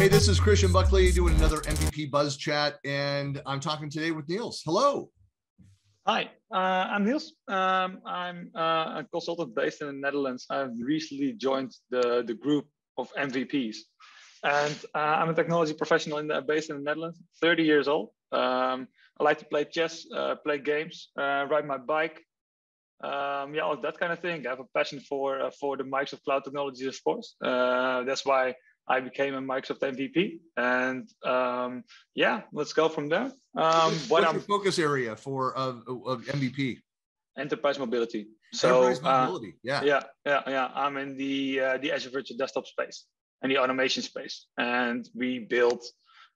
Hey, this is Christian Buckley doing another MVP Buzz Chat, and I'm talking today with Niels. Hello. Hi, uh, I'm Niels. Um, I'm uh, a consultant based in the Netherlands. I've recently joined the, the group of MVPs. And uh, I'm a technology professional in the, based in the Netherlands, 30 years old. Um, I like to play chess, uh, play games, uh, ride my bike. Um, yeah, all that kind of thing. I have a passion for uh, for the Microsoft Cloud technologies, of course. that's why I became a Microsoft MVP, and um, yeah, let's go from there. Um, what What's your focus area for of, of MVP? Enterprise mobility. So Enterprise uh, mobility. Uh, yeah, yeah, yeah, yeah. I'm in the uh, the Azure Virtual Desktop space and the automation space, and we build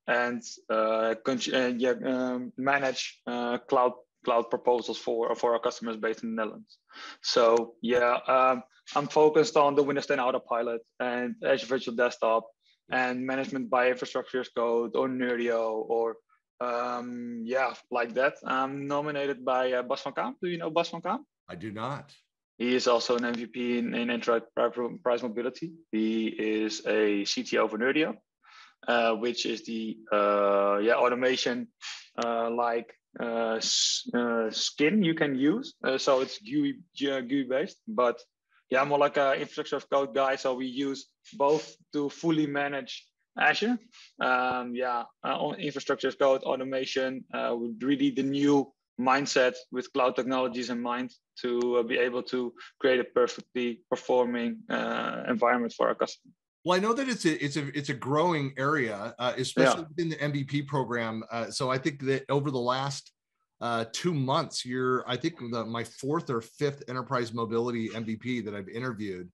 and uh, uh yeah, um, manage uh, cloud cloud proposals for for our customers based in the Netherlands. So yeah, um, I'm focused on the Windows 10 Autopilot and Azure Virtual Desktop and management by infrastructure as code or Nerdio or um, yeah, like that. I'm nominated by uh, Bas van Kaam. Do you know Bas van Kaam? I do not. He is also an MVP in, in enterprise mobility. He is a CTO for Nerdio, uh, which is the uh, yeah automation uh, like uh, uh, skin you can use. so it's GUI, GUI based, but yeah, more like an infrastructure of code guy. So we use both to fully manage Azure. Um, yeah, uh, on infrastructure as code, automation, uh, really the new mindset with cloud technologies in mind to uh, be able to create a perfectly performing uh, environment for our customers. Well, I know that it's a it's a it's a growing area, uh, especially yeah. within the MVP program. Uh, so I think that over the last uh, two months. You're, I think, the, my fourth or fifth enterprise mobility MVP that I've interviewed.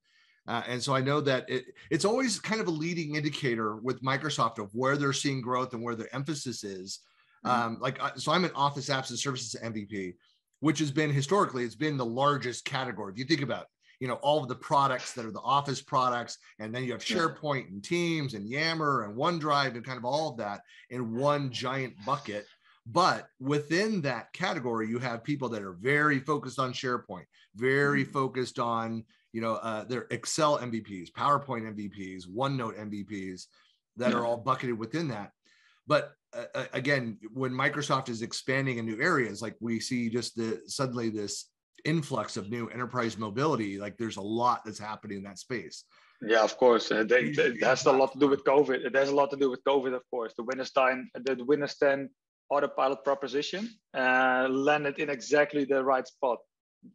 Uh, and so I know that it, it's always kind of a leading indicator with Microsoft of where they're seeing growth and where their emphasis is. Mm-hmm. Um, like, uh, so I'm an Office Apps and Services MVP, which has been historically, it's been the largest category. If you think about, you know, all of the products that are the Office products, and then you have SharePoint and Teams and Yammer and OneDrive and kind of all of that in one giant bucket. But within that category, you have people that are very focused on SharePoint, very mm-hmm. focused on you know uh, their Excel MVPs, PowerPoint MVPs, OneNote MVPs that are all bucketed within that. But uh, again, when Microsoft is expanding in new areas, like we see just the suddenly this influx of new enterprise mobility, like there's a lot that's happening in that space. Yeah, of course. Uh, they, they, it has a lot to do with COVID. It has a lot to do with COVID, of course. The Windows 10, the Windows 10 autopilot proposition uh, landed in exactly the right spot.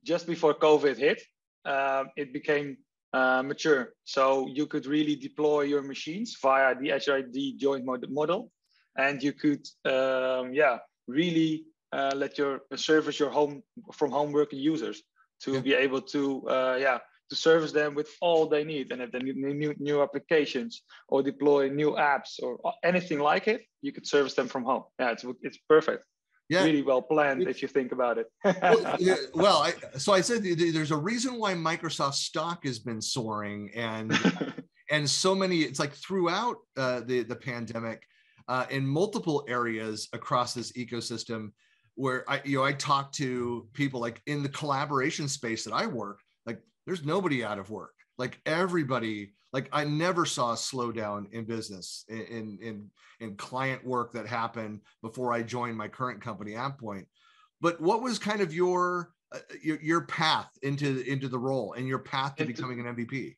Just before COVID hit, uh, it became uh, mature. So you could really deploy your machines via the Azure AD join model. And you could, um, yeah, really uh, let your service your home from home working users to yeah. be able to, uh, yeah, to service them with all they need. And if they need new, new applications or deploy new apps or anything like it, you could service them from home. Yeah, it's, it's perfect. Yeah. Really well planned if you think about it. well, yeah, well I, so I said there's a reason why Microsoft stock has been soaring and and so many. It's like throughout uh, the the pandemic, uh, in multiple areas across this ecosystem, where I you know I talk to people like in the collaboration space that I work like there's nobody out of work. Like everybody, like I never saw a slowdown in business in in in client work that happened before I joined my current company, AvePoint. But what was kind of your uh, your, your path into into the role and your path to becoming an MVP?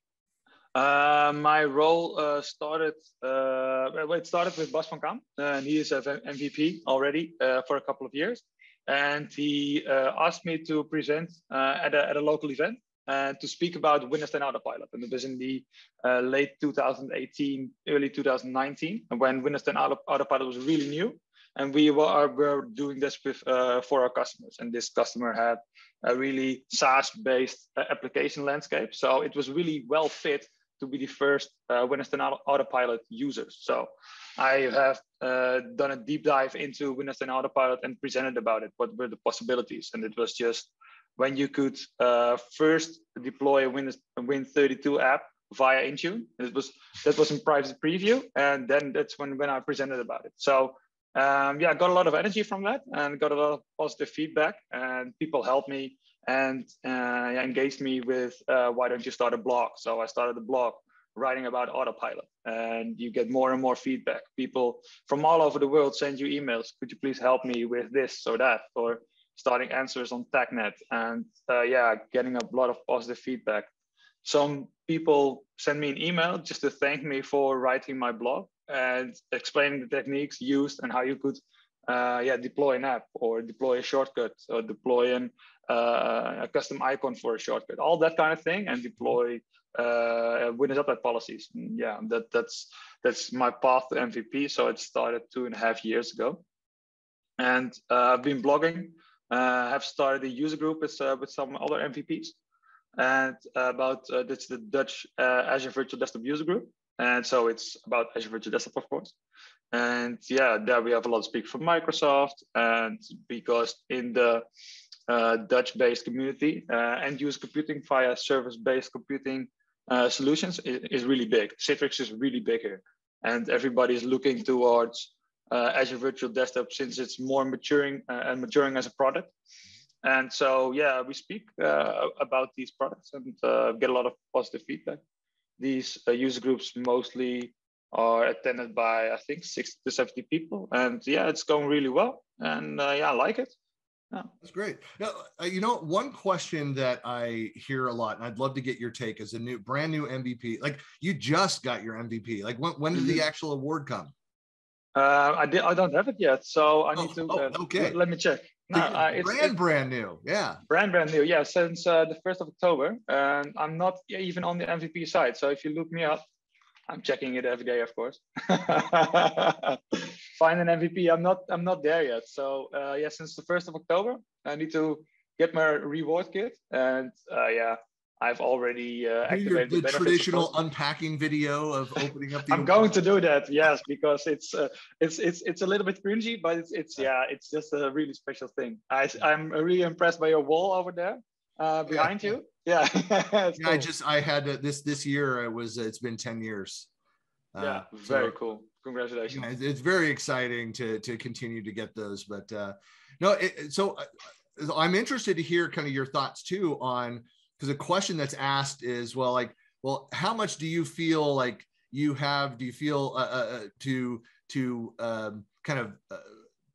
Uh, my role uh, started. Uh, it started with Bas van Kaam, and he is an MVP already uh, for a couple of years. And he uh, asked me to present uh, at a, at a local event uh, to speak about Windows 10 Autopilot. And it was in the uh, late 2018, early 2019, when Windows 10 Autopilot was really new. And we were, were doing this with, uh, for our customers. And this customer had a really SaaS-based uh, application landscape. So it was really well fit to be the first uh, Windows 10 Autopilot users. So I have uh, done a deep dive into Windows 10 Autopilot and presented about it. What were the possibilities? And it was just when you could uh, first deploy a Windows a Win32 app via Intune. It was that was in private preview, and then that's when when I presented about it. So um, yeah, I got a lot of energy from that, and got a lot of positive feedback, and people helped me and uh, engaged me with uh, why don't you start a blog? So I started a blog writing about autopilot, and you get more and more feedback. People from all over the world send you emails. Could you please help me with this or that or starting answers on TechNet, and uh, yeah, getting a lot of positive feedback. Some people send me an email just to thank me for writing my blog and explaining the techniques used and how you could uh, yeah, deploy an app or deploy a shortcut or deploy an, uh, a custom icon for a shortcut, all that kind of thing, and deploy uh, Windows Update policies. Yeah, that that's that's my path to MVP. So it started two and a half years ago, and uh, I've been blogging uh, have started a user group with, uh, with some other MVPs. And uh, about uh, that's the Dutch Azure Virtual Desktop user group. And so it's about Azure Virtual Desktop, of course. And yeah, there we have a lot of speakers from Microsoft. And because in the Dutch-based community, end use computing via service-based computing solutions is, is really big. Citrix is really big here. And everybody is looking towards uh, Azure Virtual Desktop since it's more maturing uh, and maturing as a product. And so, yeah, we speak uh, about these products and uh, get a lot of positive feedback. These uh, user groups mostly are attended by, I think, 60 to 70 people. And yeah, it's going really well. And uh, yeah, I like it. Yeah. That's great. Now, you know, one question that I hear a lot, and I'd love to get your take as a new, brand new MVP. Like, you just got your MVP. Like, when, when did the mm-hmm. actual award come? Uh, I did. I don't have it yet, so I need oh, to. Uh, okay. Let me check. No, uh, it's, brand it's, brand new. Yeah. Brand brand new. Yeah, since uh, the first of October, and I'm not even on the MVP side. So if you look me up, I'm checking it every day, of course. Find an MVP. I'm not. I'm not there yet. So uh, yeah, since the first of October, I need to get my reward kit, and uh, yeah, I've already uh, activated the, the traditional unpacking video of opening up. The I'm going to do that, yes, because it's uh, it's it's it's a little bit cringy, but it's it's yeah, it's just a really special thing. I I'm really impressed by your wall over there uh, behind yeah. you. Yeah, yeah cool. I just I had this this year. It was it's been ten years. Uh, yeah, very so, cool. Congratulations. Yeah, it's very exciting to to continue to get those, but uh, no, it, so uh, I'm interested to hear kind of your thoughts too on because a question that's asked is well like well how much do you feel like you have do you feel uh, uh, uh, to to um, kind of uh,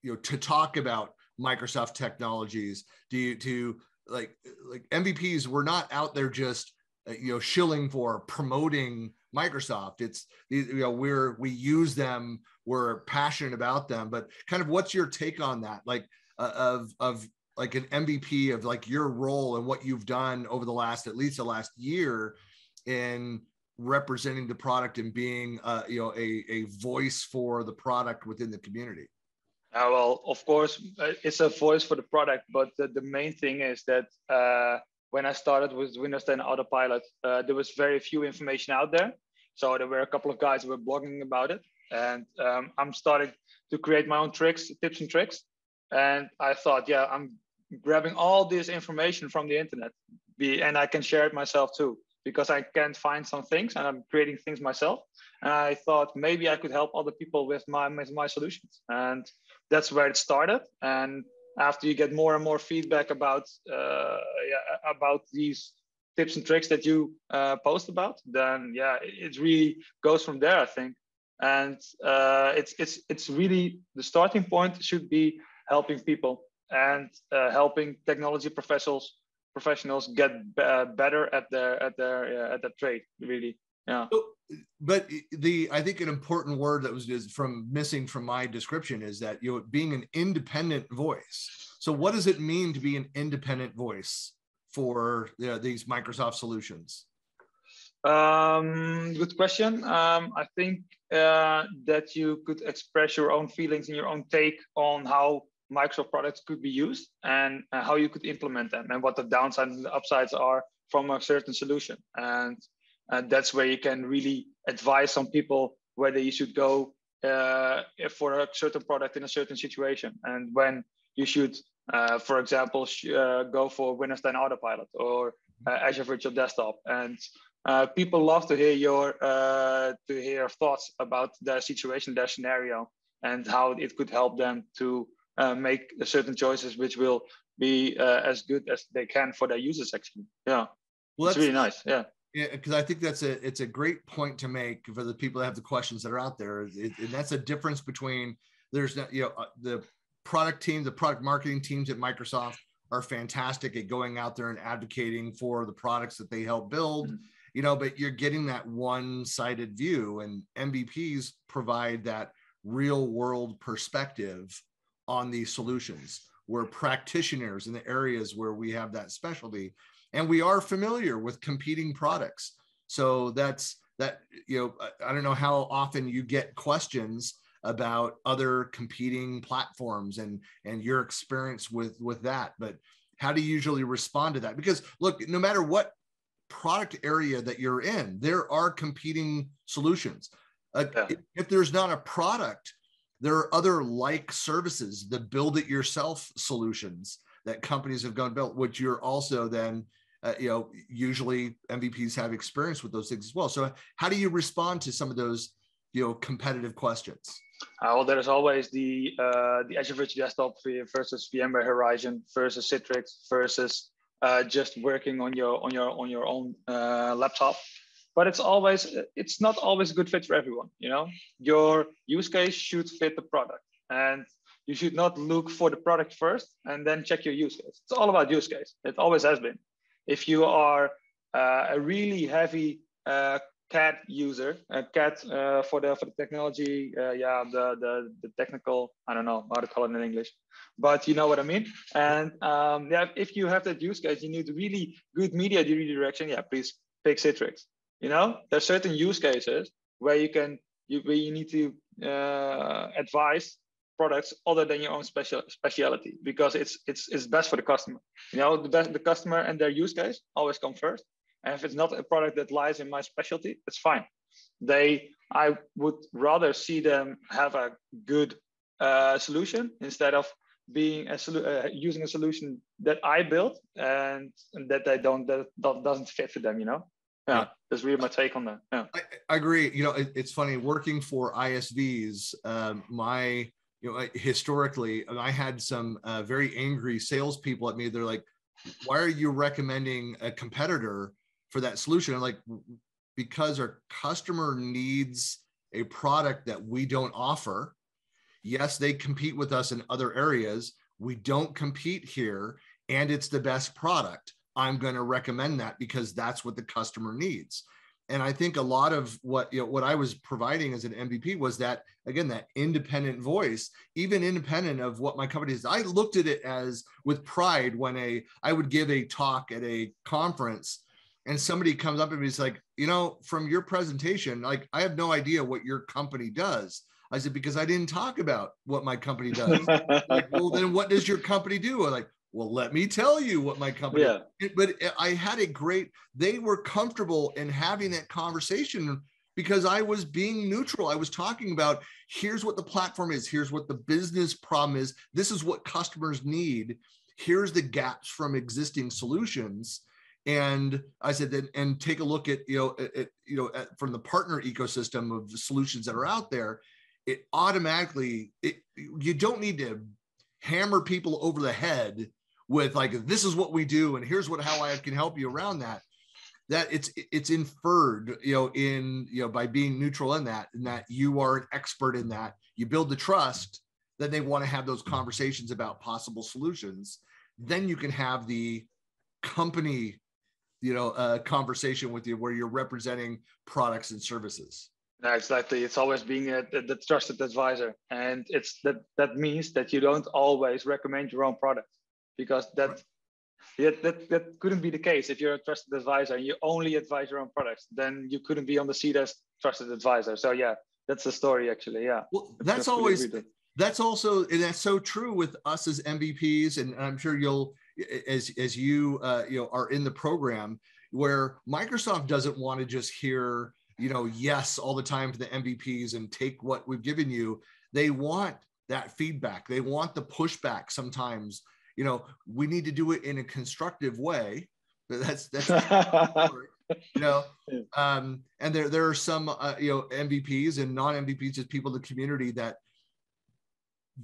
you know to talk about microsoft technologies do you to like like mvps we're not out there just uh, you know shilling for promoting microsoft. It's you know we're we use them we're passionate about them. But kind of what's your take on that? Like uh, of of like an MVP of like your role and what you've done over the last at least the last year in representing the product and being uh, you know a, a voice for the product within the community uh, well of course uh, it's a voice for the product but the, the main thing is that uh, when i started with windows 10 autopilot uh, there was very few information out there. So there were a couple of guys who were blogging about it. And um, i'm starting to create my own tricks tips and tricks. And i thought yeah i'm grabbing all this information from the internet be, and I can share it myself too because I can't find some things and I'm creating things myself. And I thought maybe I could help other people with my with my solutions, and that's where it started. And after you get more and more feedback about uh, yeah, about these tips and tricks that you uh, post about, then yeah, it, really goes from there. I think, and uh, it's it's it's really the starting point should be helping people and uh, helping technology professionals professionals get uh, better at their at their uh, at their trade really. Yeah. But the i think an important word that was from missing from my description is that you know being an independent voice. So what does it mean to be an independent voice for you know, these microsoft solutions? Um, good question. Um, I think uh, that you could express your own feelings and your own take on how Microsoft products could be used and uh, how you could implement them and what the downsides and the upsides are from a certain solution. And, and that's where you can really advise some people whether you should go uh, for a certain product in a certain situation and when you should, uh, for example, uh, go for Windows 10 Autopilot or uh, Azure Virtual Desktop and uh, people love to hear your uh, to hear thoughts about their situation, their scenario, and how it could help them to uh, make certain choices, which will be uh, as good as they can for their users. Actually, yeah, well, it's really nice. Yeah. Yeah, because I think that's a it's a great point to make for the people that have the questions that are out there, it, and that's a difference between there's not you know uh, the product team, the product marketing teams at Microsoft are fantastic at going out there and advocating for the products that they help build. Mm-hmm you know, but you're getting that one sided view, and MVPs provide that real world perspective on these solutions. We're practitioners in the areas where we have that specialty, and we are familiar with competing products. So that's that, you know, I don't know how often you get questions about other competing platforms and and your experience with with that but how do you usually respond to that because look no matter what product area that you're in. There are competing solutions. Uh, yeah. if, if there's not a product, there are other like services, the build it yourself solutions that companies have gone built, which you're also then, uh, you know, usually MVPs have experience with those things as well. So how do you respond to some of those, you know, competitive questions? Uh, well, there is always the uh, the Azure Virtual Desktop versus VMware Horizon versus Citrix versus uh, just working on your on your on your own uh, laptop but it's always it's not always a good fit for everyone you know your use case should fit the product and you should not look for the product first and then check your use case it's all about use case it always has been if you are uh, a really heavy uh, CAD user, a CAD uh, for the for the technology, uh, yeah, the, the the technical, I don't know how to call it in English, but you know what I mean. And um, yeah, if you have that use case, you need really good media redirection. Yeah, please pick Citrix. You know, there's certain use cases where you can you where you need to uh, advise products other than your own special speciality because it's it's it's best for the customer. You know, the best the customer and their use case always come first. And if it's not a product that lies in my specialty, it's fine. They, I would rather see them have a good uh, solution instead of being a uh, using a solution that I built and, and that they don't that, that doesn't fit for them. You know. Yeah, that's really my take on that. Yeah, I, I agree. You know, it, it's funny working for ISVs. Um, my you know historically, I had some uh, very angry salespeople at me. They're like, "Why are you recommending a competitor for that solution. And like, because our customer needs a product that we don't offer. Yes, they compete with us in other areas. We don't compete here, and it's the best product. I'm going to recommend that because that's what the customer needs. And I think a lot of what you know what I was providing as an MVP was that again that independent voice, even independent of what my company is. I looked at it as with pride when a I would give a talk at a conference and somebody comes up and he's like, you know, from your presentation, like I have no idea what your company does. I said, because I didn't talk about what my company does. like, well, then what does your company do? I'm like, well, let me tell you what my company. Yeah. But I had a great. They were comfortable in having that conversation because I was being neutral. I was talking about here's what the platform is, here's what the business problem is, this is what customers need, here's the gaps from existing solutions and I said that, and take a look at you know at, you know at, from the partner ecosystem of the solutions that are out there. It automatically it you don't need to hammer people over the head with like this is what we do and here's what how I can help you around that. That it's it's inferred you know in you know by being neutral in that and that you are an expert in that. You build the trust. Then they want to have those conversations about possible solutions. Then you can have the company you know a conversation with you where you're representing products and services yeah, exactly. It's always being a, a, the trusted advisor, and it's that that means that you don't always recommend your own product because that yeah, that that couldn't be the case if you're a trusted advisor and you only advise your own products. Then you couldn't be on the seat as trusted advisor. So yeah, that's the story actually. Yeah. Well, that's, that's always that's also and that's so true with us as MVPs, and I'm sure you'll as as you uh, you know are in the program where Microsoft doesn't want to just hear you know yes all the time to the MVPs and take what we've given you. They want that feedback. They want the pushback. Sometimes you know we need to do it in a constructive way. That's that's you know, um, and there there are some uh, you know MVPs and non MVPs, just people in the community that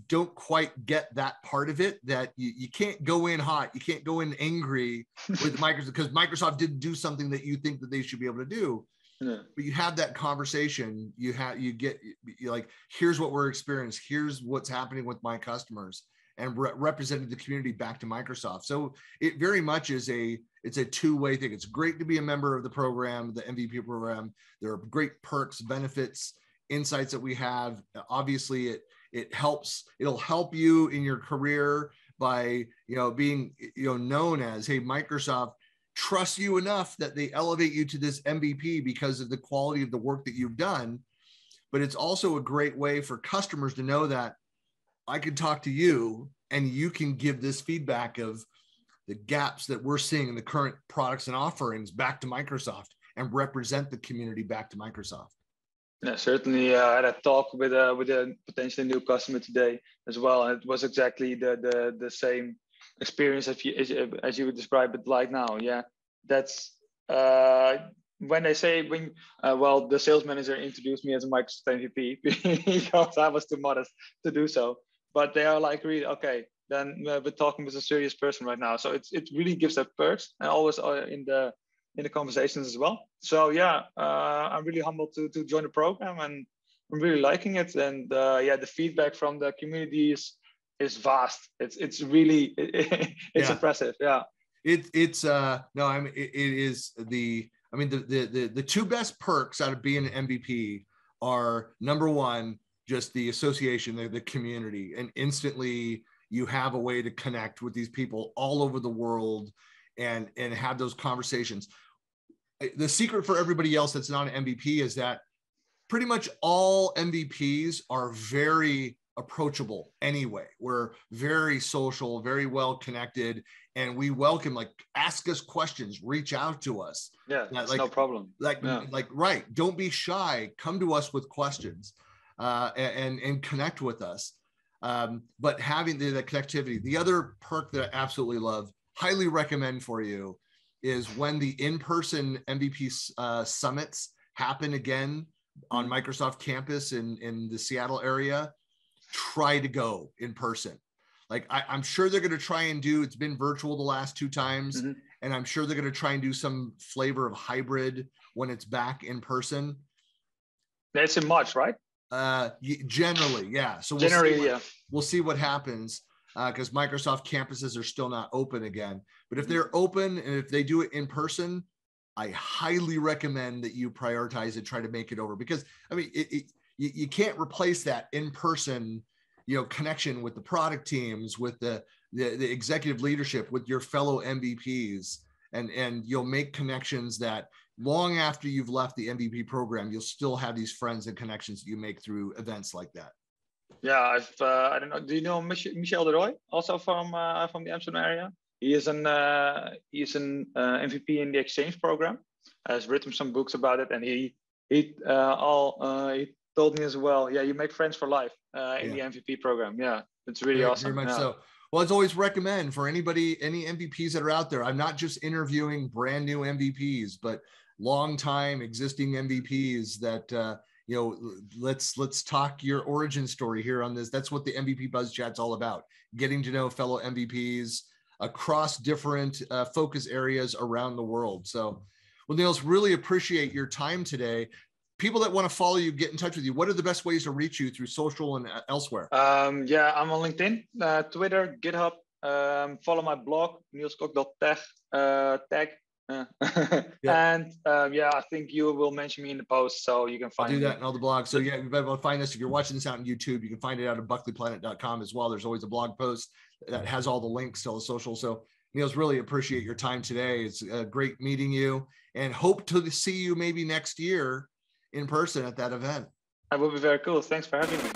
don't quite get that part of it that you, you can't go in hot you can't go in angry with microsoft because microsoft didn't do something that you think that they should be able to do yeah. but you have that conversation you have you get you like here's what we're experiencing here's what's happening with my customers and re- representing the community back to microsoft. So it very much is a it's a two-way thing. It's great to be a member of the program the mvp program. There are great perks benefits insights that we have. Obviously it it helps it'll help you in your career by you know being you know known as hey microsoft trusts you enough that they elevate you to this mvp because of the quality of the work that you've done. But it's also a great way for customers to know that i can talk to you and you can give this feedback of the gaps that we're seeing in the current products and offerings back to microsoft and represent the community back to microsoft yeah, certainly. Uh, I had a talk with a with a potentially new customer today as well, and it was exactly the the the same experience as you as, as you would describe it like now. Yeah, that's uh, when they say when uh, well the sales manager introduced me as a Microsoft MVP because I was too modest to do so, but they are like really okay. Then we're talking with a serious person right now, so it's it really gives that perks and always in the in the conversations as well. So yeah, uh, I'm really humbled to to join the program and I'm really liking it. And uh, yeah, the feedback from the community is is vast. It's it's really it's yeah. impressive. Yeah. It it's uh no I mean it, it is the I mean the, the the the two best perks out of being an MVP are number one just the association the, the community and instantly you have a way to connect with these people all over the world and and have those conversations the secret for everybody else that's not an MVP is that pretty much all MVPs are very approachable anyway. We're very social, very well connected, and we welcome like ask us questions, reach out to us. Yeah, that's like, no problem. Like yeah. like right, don't be shy. Come to us with questions, uh, and and connect with us. Um, but having the, the connectivity, the other perk that I absolutely love, highly recommend for you is when the in-person MVP uh, summits happen again on mm-hmm. Microsoft campus in, in the Seattle area, try to go in person. Like I, am sure they're going to try and do. It's been virtual the last two times, mm-hmm. and I'm sure they're going to try and do some flavor of hybrid when it's back in person. That's in March, right? Uh, generally, yeah. So we'll generally, what, yeah. We'll see what happens because uh, Microsoft campuses are still not open again. But if mm-hmm. they're open and if they do it in person, I highly recommend that you prioritize it, try to make it over because I mean, it, it, you, you can't replace that in person, you know, connection with the product teams, with the, the, the executive leadership, with your fellow MVPs, and and you'll make connections that long after you've left the MVP program, you'll still have these friends and connections that you make through events like that. Yeah, I've uh, I don't know. Do you know Michel, Michel de Rooij, also from uh, from the Amsterdam area? He is an uh, he is an uh, MVP in the exchange program. Has written some books about it, and he he uh, all uh, he told me as well. Yeah, you make friends for life uh, in yeah. the MVP program. Yeah, it's really very, awesome. Very much yeah. so. Well, as always, recommend for anybody, any MVPs that are out there. I'm not just interviewing brand new MVPs, but long time existing MVPs that uh, you know let's let's talk your origin story here on this. That's what the mvp buzz chat's all about getting to know fellow mvps across different uh, focus areas around the world. So well niels really appreciate your time today. People that want to follow you get in touch with you what are the best ways to reach you through social and uh, elsewhere? Um, yeah i'm on linkedin uh, twitter github um, follow my blog nielskok.tech uh, yeah. And um, yeah, I think you will mention me in the post, so you can find. I'll do that in all the blogs. So yeah, you better find us if you're watching this out on YouTube. You can find it out at buckleyplanet.com as well. There's always a blog post that has all the links to all the social. So Niels, really appreciate your time today. It's a great meeting you, and hope to see you maybe next year in person at that event. That would be very cool. Thanks for having me.